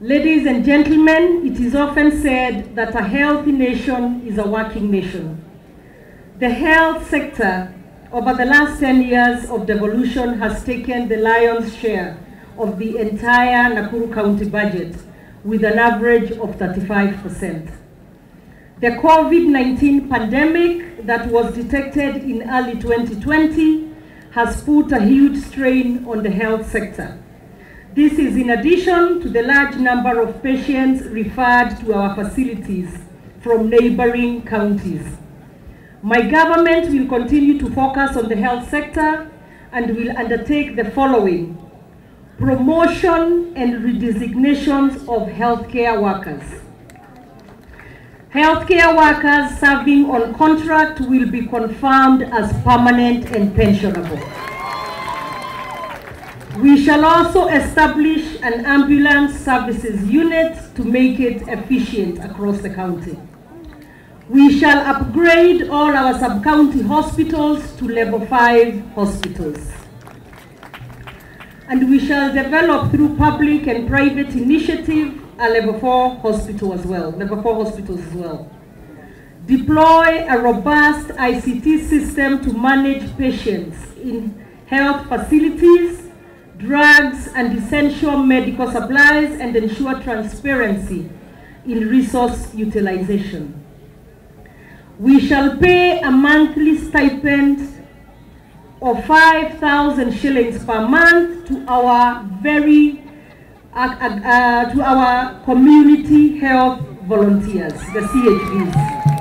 Ladies and gentlemen, it is often said that a healthy nation is a working nation. The health sector over the last 10 years of devolution has taken the lion's share of the entire Nakuru County budget with an average of 35%. The COVID-19 pandemic that was detected in early 2020 has put a huge strain on the health sector. This is in addition to the large number of patients referred to our facilities from neighboring counties. My government will continue to focus on the health sector and will undertake the following. Promotion and redesignations of healthcare workers. Healthcare workers serving on contract will be confirmed as permanent and pensionable. We shall also establish an ambulance services unit to make it efficient across the county. We shall upgrade all our sub-county hospitals to level 5 hospitals. And we shall develop through public and private initiative a level 4 hospital as well, level 4 hospitals as well. Deploy a robust ICT system to manage patients in health facilities and essential medical supplies and ensure transparency in resource utilization. We shall pay a monthly stipend of 5,000 shillings per month to our very uh, uh, to our community health volunteers, the CHVs.